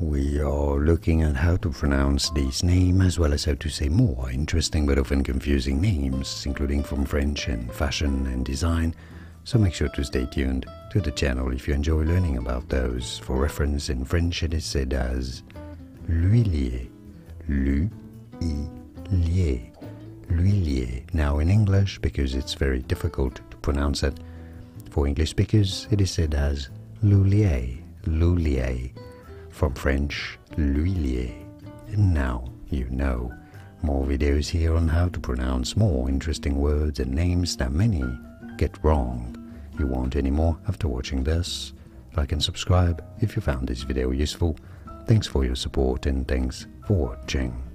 we are looking at how to pronounce this name as well as how to say more interesting but often confusing names, including from French and fashion and design. So make sure to stay tuned to the channel if you enjoy learning about those. For reference, in French it is said as Lhuillier, Lhuillier, Lhuillier. Now in English, because it's very difficult to pronounce it, for English speakers it is said as Lhuillier, Lhuillier from French Lhuillier. And now you know. More videos here on how to pronounce more interesting words and names that many get wrong. You want any more after watching this? Like and subscribe if you found this video useful. Thanks for your support and thanks for watching.